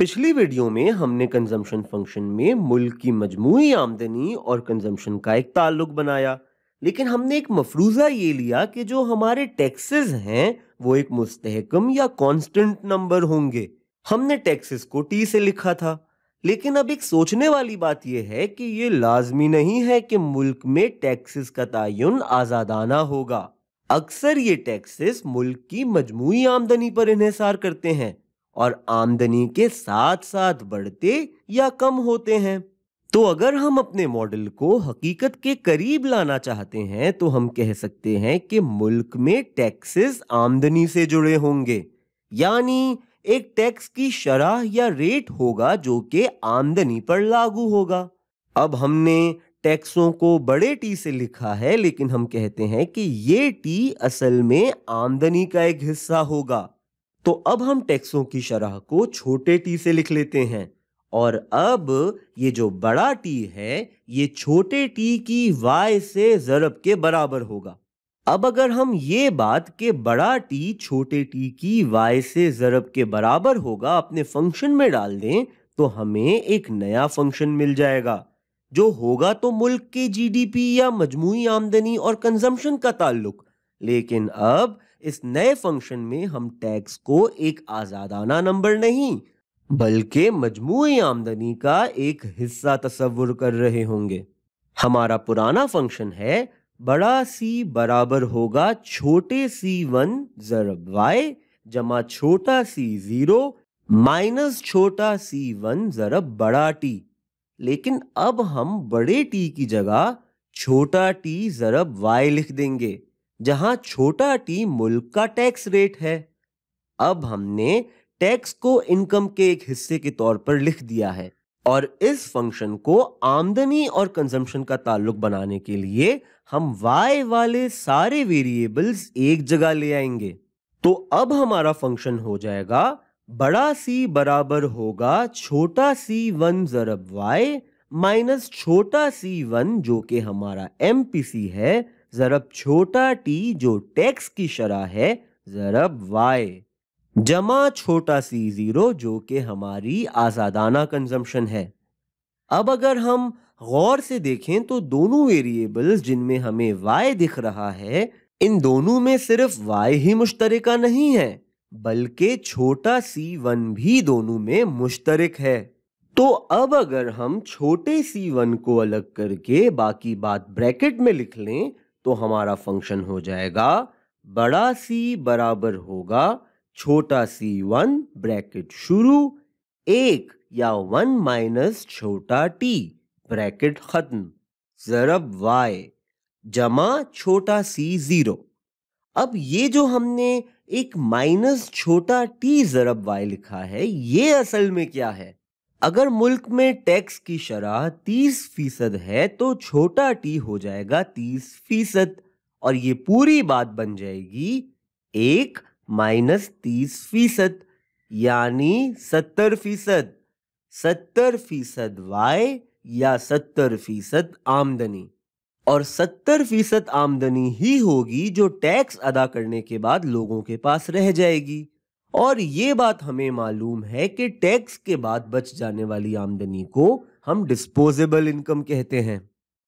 पिछली वीडियो में हमने कंजम्पशन फ़ंक्शन में मुल्क की मजमू आमदनी और कंजम्पशन का एक ताल्लुक बनाया, लेकिन हमने एक मफरूजा ये लिया कि जो हमारे टैक्सेस हैं, वो एक मुस्तहकम या कांस्टेंट नंबर होंगे। हमने टैक्सेस को टी से लिखा था, लेकिन अब एक सोचने वाली बात यह है कि ये लाजमी नहीं है कि मुल्क में टैक्सेस का तयन आज़ादाना होगा। अक्सर ये टैक्सेस मुल्क की मजमू आमदनी पर इन्हिसार करते हैं। और आमदनी के साथ साथ बढ़ते या कम होते हैं। तो अगर हम अपने मॉडल को हकीकत के करीब लाना चाहते हैं तो हम कह सकते हैं कि मुल्क में टैक्सेस आमदनी से जुड़े होंगे। यानी एक टैक्स की शराह या रेट होगा जो कि आमदनी पर लागू होगा। अब हमने टैक्सों को बड़े टी से लिखा है, लेकिन हम कहते हैं कि ये टी असल में आमदनी का एक हिस्सा होगा। तो अब हम टैक्सों की शरह को छोटे टी से लिख लेते हैं। और अब ये जो बड़ा टी है, ये छोटे टी की वाई से जरब के बराबर होगा। अब अगर हम ये बात के बड़ा टी छोटे टी की वाई से जरब के बराबर होगा अपने फ़ंक्शन में डाल दें तो हमें एक नया फ़ंक्शन मिल जाएगा, जो होगा तो मुल्क के जीडीपी या मजमुई आमदनी और कंजम्पशन का ताल्लुक। लेकिन अब इस नए फ़ंक्शन में हम टैक्स को एक आजादाना नंबर नहीं, बल्कि मजमू आमदनी का एक हिस्सा तस्वुर कर रहे होंगे। हमारा पुराना फ़ंक्शन है, बड़ा सी बराबर होगा छोटे सी वन जरब वाई जमा छोटा सी ज़ीरो माइनस छोटा सी वन जरब बड़ा टी लेकिन अब हम बड़े टी की जगह छोटा टी जरब वाई लिख देंगे। जहाँ छोटा टी मुल्क का टैक्स रेट है। अब हमने टैक्स को इनकम के एक हिस्से के तौर पर लिख दिया है और इस फ़ंक्शन को आमदनी और कंजम्पशन का ताल्लुक बनाने के लिए हम वाई वाले सारे वेरिएबल्स एक जगह ले आएँगे। तो अब हमारा फ़ंक्शन हो जाएगा, बड़ा सी बराबर होगा छोटा सी वन जरब वाई माइनस छोटा सी वन जो कि हमारा एमपीसी है जरब छोटा टी जो टैक्स की शरह है, जरब वाई जमा छोटा सी ज़ीरो जो कि हमारी आज़ादाना कंजम्पशन है। अब अगर हम गौर से देखें तो दोनों वेरिएबल्स जिनमें हमें वाई दिख रहा है, इन दोनों में सिर्फ़ वाई ही मुश्तरका नहीं है, बल्कि छोटा सी वन भी दोनों में मुश्तरक है। तो अब अगर हम छोटे सी वन को अलग करके बाकी बात ब्रैकेट में लिख लें तो हमारा फ़ंक्शन हो जाएगा बड़ा सी बराबर होगा छोटा सी वन ब्रैकेट शुरू, एक या वन माइनस छोटा टी ब्रैकेट खत्म। जरब वाई जमा छोटा सी ज़ीरो अब ये जो हमने एक माइनस छोटा टी जरब वाई लिखा है, ये असल में क्या है? अगर मुल्क में टैक्स की शरह तीस फ़ीसद है तो छोटा टी हो जाएगा तीस फ़ीसद। और ये पूरी बात बन जाएगी एक माइनस तीस फ़ीसद, यानी सत्तर फ़ीसद। सत्तर फ़ीसद वाई या सत्तर फ़ीसद आमदनी। और सत्तर फ़ीसद आमदनी ही होगी जो टैक्स अदा करने के बाद लोगों के पास रह जाएगी। और ये बात हमें मालूम है कि टैक्स के बाद बच जाने वाली आमदनी को हम डिस्पोजेबल इनकम कहते हैं।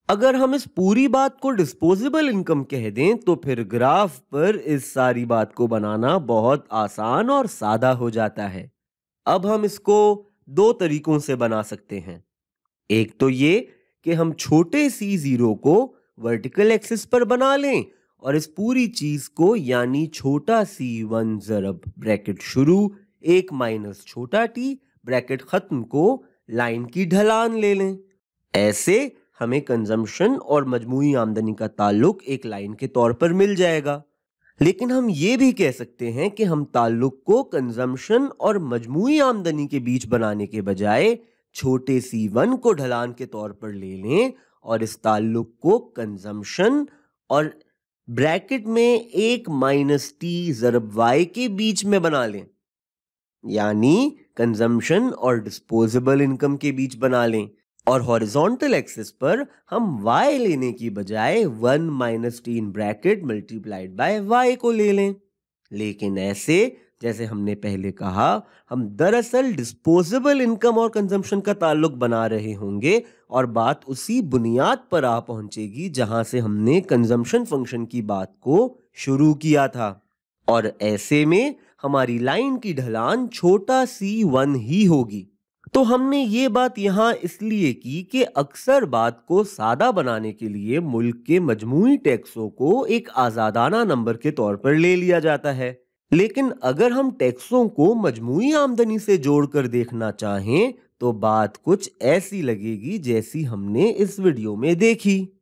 अगर हम इस पूरी बात को डिस्पोजेबल इनकम कह दें तो फिर ग्राफ पर इस सारी बात को बनाना बहुत आसान और सादा हो जाता है। अब हम इसको दो तरीकों से बना सकते हैं। एक तो ये कि हम छोटे सी ज़ीरो को वर्टिकल एक्सिस पर बना लें और इस पूरी चीज़ को यानी छोटा सी वन जरब ब्रैकेट शुरू, एक माइनस छोटा टी ब्रैकेट खत्म को लाइन की ढलान ले लें। ऐसे हमें कंजम्पशन और मजमू आमदनी का ताल्लुक एक लाइन के तौर पर मिल जाएगा। लेकिन हम ये भी कह सकते हैं कि हम ताल्लुक को कंजम्पशन और मजमू आमदनी के बीच बनाने के बजाय छोटे सी वन को ढलान के तौर पर ले लें और इस ताल्लुक को कंजम्पशन और ब्रैकेट में एक माइनस टी जरब वाई के बीच में बना लें, यानी कंजम्पशन और डिस्पोजेबल इनकम के बीच बना लें, और हॉरिजॉन्टल एक्सिस पर हम वाई लेने की बजाय one minus t in bracket multiplied by y को ले लें। लेकिन ऐसे जैसे हमने पहले कहा, हम दरअसल डिस्पोजेबल इनकम और कंजम्पशन का ताल्लुक बना रहे होंगे और बात उसी बुनियाद पर आ पहुंचेगी जहाँ से हमने कंजम्पशन फ़ंक्शन की बात को शुरू किया था। और ऐसे में हमारी लाइन की ढलान छोटा सी वन ही होगी। तो हमने ये बात यहाँ इसलिए की कि अक्सर बात को सादा बनाने के लिए मुल्क के मजमू टैक्सों को एक आज़ादाना नंबर के तौर पर ले लिया जाता है। लेकिन अगर हम टैक्सों को मजमू आमदनी से जोड़कर देखना चाहें तो बात कुछ ऐसी लगेगी जैसी हमने इस वीडियो में देखी।